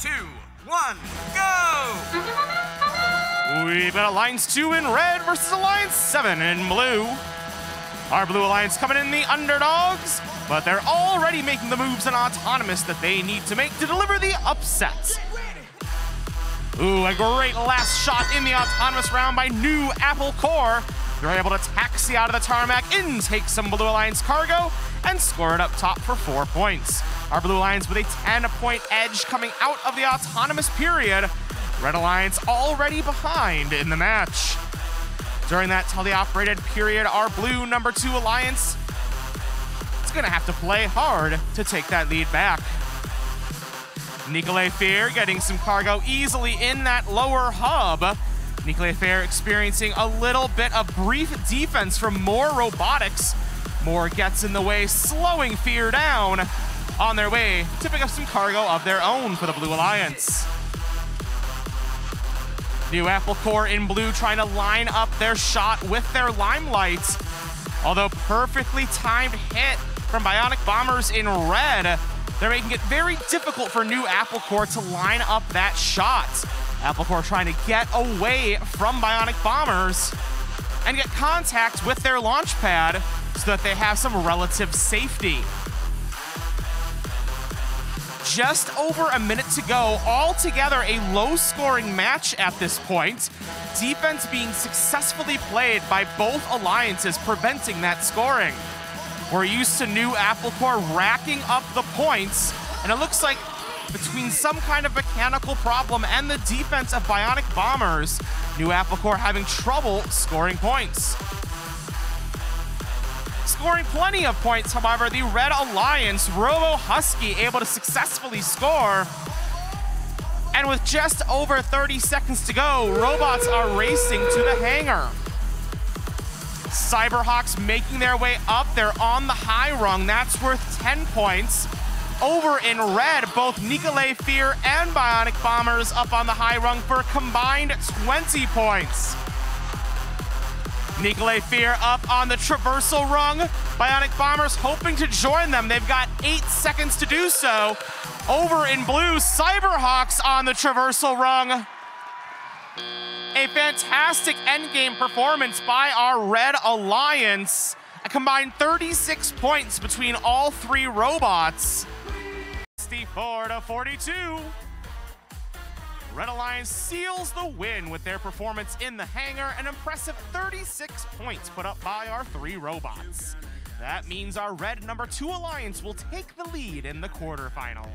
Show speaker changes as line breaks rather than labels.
two, one, go!
We've got Alliance 2 in red versus Alliance 7 in blue. Our Blue Alliance coming in the underdogs, but they're already making the moves in Autonomous that they need to make to deliver the upset. Ooh, a great last shot in the Autonomous round by New Apple Corps. They're able to taxi out of the tarmac, in take some Blue Alliance cargo, and score it up top for four points. Our Blue Alliance with a 10-point edge coming out of the Autonomous period. Red Alliance already behind in the match. During that teleoperated period, our blue number two alliance is going to have to play hard to take that lead back. Nicolet Fear getting some cargo easily in that lower hub. Nicolet Fear experiencing a little bit of brief defense from More Robotics. More gets in the way, slowing Fear down on their way to pick up some cargo of their own for the Blue Alliance. New Apple Corps in blue trying to line up their shot with their Limelight. Although perfectly timed hit from Bionic Bombers in red, they're making it very difficult for New Apple Corps to line up that shot. Apple Corps trying to get away from Bionic Bombers and get contact with their launch pad so that they have some relative safety just over a minute to go. Altogether, a low scoring match at this point. Defense being successfully played by both alliances, preventing that scoring. We're used to new Apple Corps racking up the points, and it looks like between some kind of mechanical problem and the defense of Bionic Bombers, new Apple Corps having trouble scoring points scoring plenty of points. However, the Red Alliance, Robo Husky, able to successfully score. And with just over 30 seconds to go, robots are racing to the hangar. Cyberhawks making their way up. They're on the high rung. That's worth 10 points. Over in red, both Nicolet Fear and Bionic Bombers up on the high rung for combined 20 points. Nicolet Fear up on the traversal rung. Bionic Bombers hoping to join them. They've got eight seconds to do so. Over in blue, Cyberhawks on the traversal rung. A fantastic endgame performance by our Red Alliance. A combined 36 points between all three robots. 64 to 42. Red Alliance seals the win with their performance in the hangar, an impressive 36 points put up by our three robots. That means our red number two alliance will take the lead in the quarterfinal.